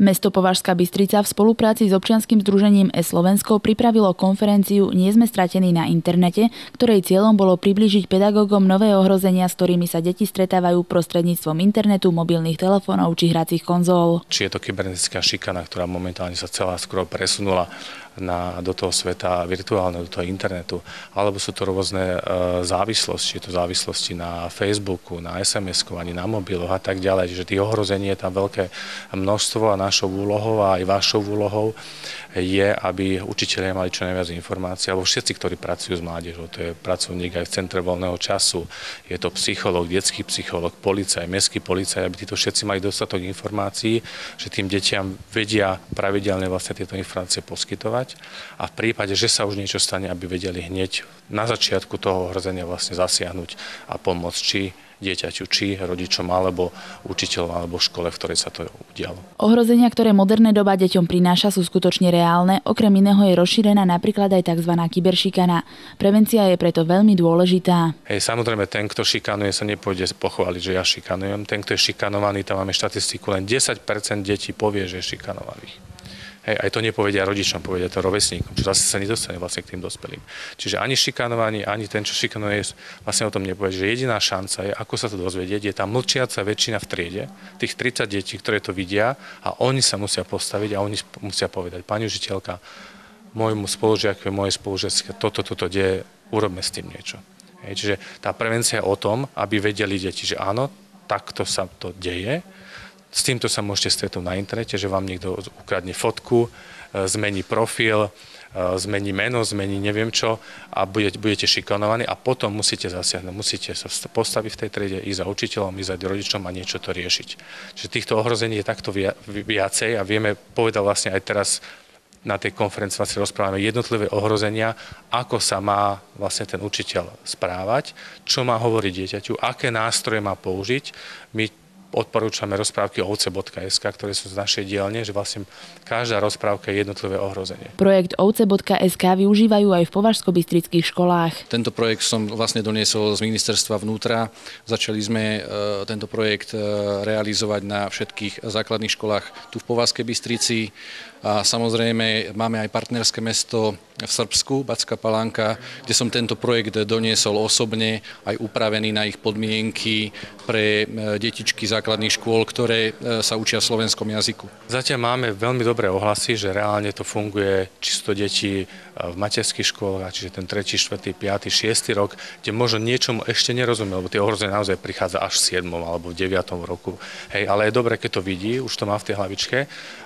Mesto Považská Bystrica v spolupráci s občianským združením e-Slovensko pripravilo konferenciu Nie sme stratení na internete, ktorej cieľom bolo priblížiť pedagógom nové ohrozenia, s ktorými sa deti stretávajú prostredníctvom internetu, mobilných telefónov či hracích konzól. Či je to kybernetická šikana, ktorá momentálne sa celá skoro presunula na, do toho sveta virtuálneho, do toho internetu, alebo sú to rôzne e, závislosti, je to závislosti na Facebooku, na SMS-ku, ani na mobiloch a tak ďalej. Čiže tých ohrození je tam veľké množstvo a našou úlohou a aj vašou úlohou je, aby učiteľia mali čo najviac informácií, alebo všetci, ktorí pracujú s mládežou, to je pracovník aj v Centre voľného času, je to psychológ, detský psychológ, policaj, mestský policaj, aby títo všetci mali dostatok informácií, že tým detiam vedia pravidelne vlastne tieto informácie poskytovať a v prípade, že sa už niečo stane, aby vedeli hneď na začiatku toho ohrozenia vlastne zasiahnuť a pomôcť či dieťaťu, či rodičom, alebo učiteľom, alebo škole, v ktorej sa to udialo. Ohrozenia, ktoré moderné doba deťom prináša, sú skutočne reálne. Okrem iného je rozšírená napríklad aj tzv. kyberšikana. Prevencia je preto veľmi dôležitá. Hej, samozrejme, ten, kto šikanuje, sa nepôjde pochváliť, že ja šikanujem. Ten, kto je šikanovaný, tam máme štatistiku, len 10% detí povie, že je šikanovaných. Hej, aj to nepovedia rodičom, povedia to rovesníkom, čo zase sa nedostane vlastne k tým dospelým. Čiže ani šikanovaní, ani ten, čo šikanuje, vlastne o tom nepovie, že jediná šanca je, ako sa to dozvedieť, je tá mlčiaca väčšina v triede, tých 30 detí, ktoré to vidia a oni sa musia postaviť a oni musia povedať, pani učiteľka, môjmu spolužiakovi, mojej spolužiačke, toto, toto deje, urobme s tým niečo. Hej, čiže tá prevencia je o tom, aby vedeli deti, že áno, takto sa to deje, s týmto sa môžete stretnúť na internete, že vám niekto ukradne fotku, e, zmení profil, e, zmení meno, zmení neviem čo a budete, budete šikanovaní a potom musíte zasiahnuť, musíte sa postaviť v tej triede, ísť za učiteľom, ísť za rodičom a niečo to riešiť. Čiže týchto ohrození je takto viacej a vieme, povedal vlastne aj teraz na tej konferencii vlastne rozprávame jednotlivé ohrozenia, ako sa má vlastne ten učiteľ správať, čo má hovoriť dieťaťu, aké nástroje má použiť. My odporúčame rozprávky ovce.sk, ktoré sú z našej dielne, že vlastne každá rozprávka je jednotlivé ohrozenie. Projekt ovce.sk využívajú aj v považsko-bystrických školách. Tento projekt som vlastne doniesol z ministerstva vnútra. Začali sme e, tento projekt e, realizovať na všetkých základných školách tu v Považskej Bystrici. A samozrejme máme aj partnerské mesto v Srbsku, Backa Palánka, kde som tento projekt doniesol osobne, aj upravený na ich podmienky pre e, detičky základných škôl, ktoré e, sa učia slovenskom jazyku. Zatiaľ máme veľmi dobré ohlasy, že reálne to funguje čisto deti e, v materských školách, čiže ten 3., 4., 5., 6. rok, kde možno niečomu ešte nerozumie, lebo tie ohrozenia naozaj prichádza až v 7. alebo v 9. roku. Hej, ale je dobré, keď to vidí, už to má v tej hlavičke,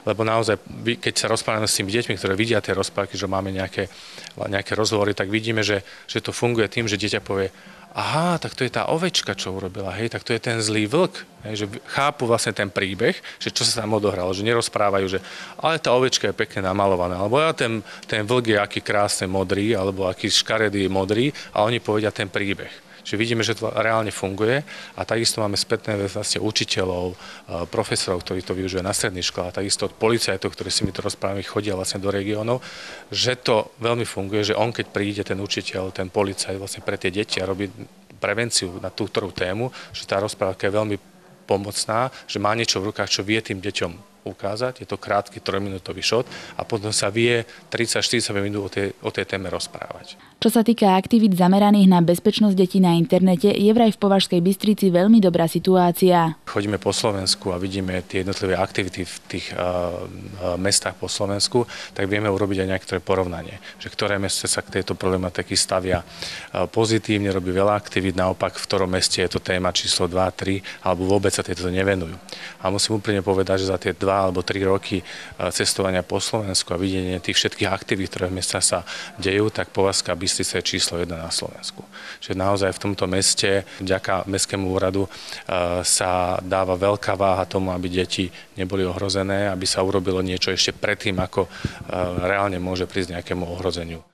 lebo naozaj keď sa rozprávame s tými deťmi, ktoré vidia tie rozprávky, že máme nejaké, nejaké rozhovory, tak vidíme, že, že to funguje tým, že dieťa povie, aha, tak to je tá ovečka, čo urobila, hej, tak to je ten zlý vlk, hej, že chápu vlastne ten príbeh, že čo sa tam odohralo, že nerozprávajú, že ale tá ovečka je pekne namalovaná, alebo ja ten, ten vlk je aký krásny modrý, alebo aký škaredý modrý a oni povedia ten príbeh. Čiže vidíme, že to reálne funguje. A takisto máme spätné vlastne učiteľov, e, profesorov, ktorí to využívajú na stredných školách, takisto od policajtov, ktorí si mi to rozprávame, chodia vlastne do regiónov, že to veľmi funguje, že on keď príde, ten učiteľ, ten policajt vlastne pre tie deti a robí prevenciu na tú ktorú tému, že tá rozprávka je veľmi pomocná, že má niečo v rukách, čo vie tým deťom ukázať. Je to krátky trojminútový šot a potom sa vie 30-40 minút o tej, o tej téme rozprávať. Čo sa týka aktivít zameraných na bezpečnosť detí na internete, je vraj v Považskej Bystrici veľmi dobrá situácia. Chodíme po Slovensku a vidíme tie jednotlivé aktivity v tých uh, mestách po Slovensku, tak vieme urobiť aj nejaké porovnanie, že ktoré meste sa k tejto problematiky stavia pozitívne, robí veľa aktivít, naopak v ktorom meste je to téma číslo 2, 3, alebo vôbec sa tieto nevenujú. A musím úplne povedať, že za tie 2 alebo 3 roky cestovania po Slovensku a videnie tých všetkých aktivít, ktoré v mestách sa dejú, tak Považská Bystrica je číslo 1 na Slovensku. Čiže naozaj v tomto meste, vďaka Mestskému úradu, e, sa dáva veľká váha tomu, aby deti neboli ohrozené, aby sa urobilo niečo ešte predtým, ako e, reálne môže prísť nejakému ohrozeniu.